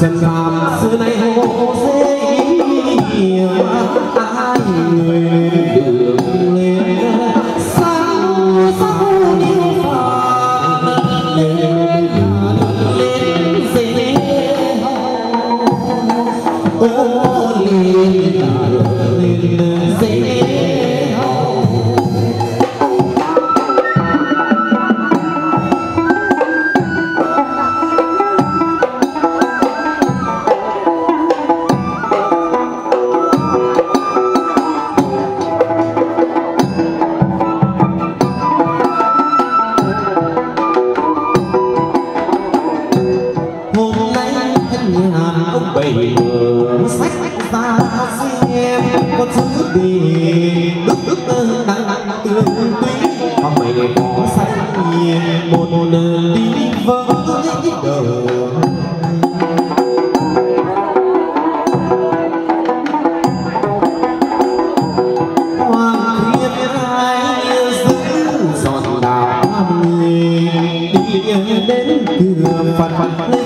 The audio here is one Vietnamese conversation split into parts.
dân gian xưa nay hồ dễ ai người vì đức đức đang tương quý mà mày có xanh nhìn một đi với đời. Đến cửa Phật Phật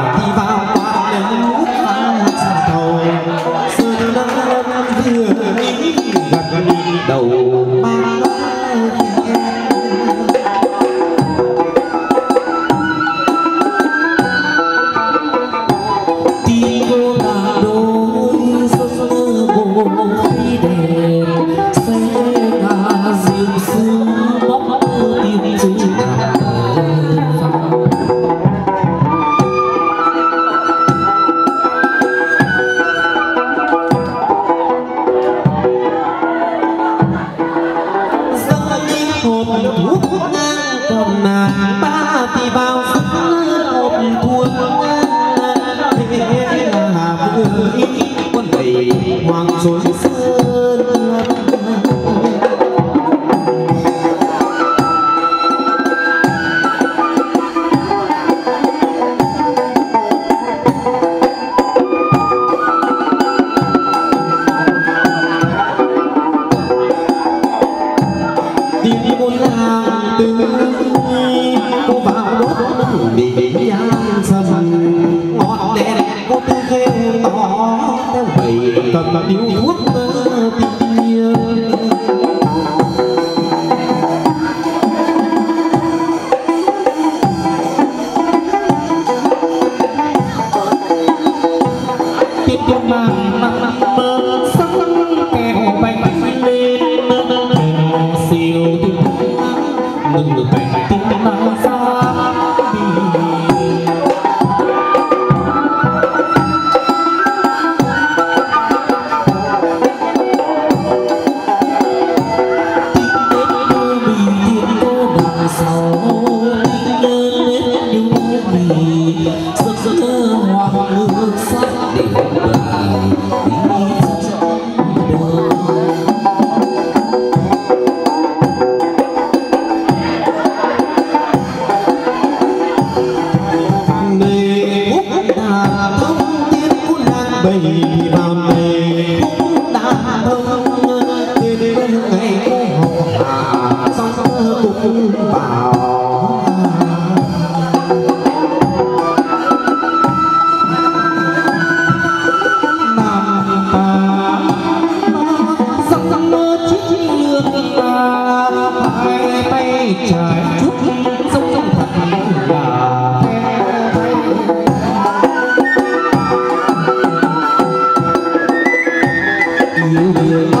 đó theo thầy là điếu thuốc mơ bia tiếp cho mang mang mơ sắc kẹo bánh lên siêu tinh mừng được bánh tinh Sevgiler